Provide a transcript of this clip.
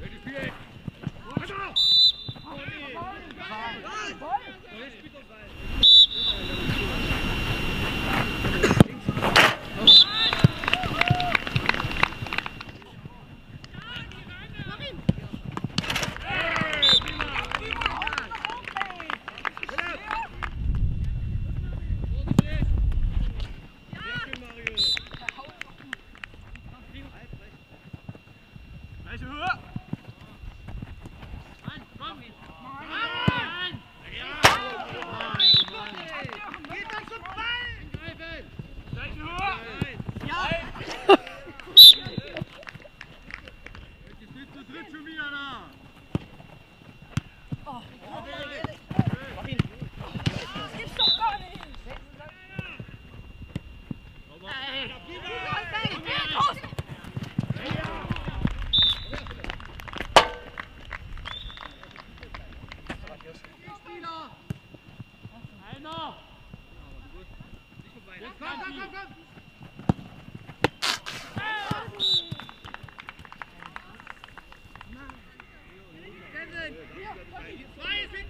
Ready, gleiche Höhe. Mann, komm jetzt. Mann, Mann. Mann. Geht dann zum Ball. Gleiche Höhe. Ja. Jetzt steht zu dritt schon wieder da. Oh. Einer! Jetzt komm, komm, komm, komm! Zwei ist hinten!